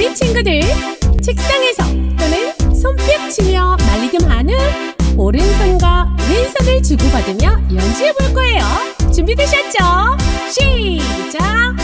우리 친구들 책상에서 또는 손뼉 치며 말리듬하는 오른손과 왼손을 주고받으며 연주해 볼 거예요. 준비되셨죠? 시작!